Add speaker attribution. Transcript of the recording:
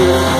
Speaker 1: you.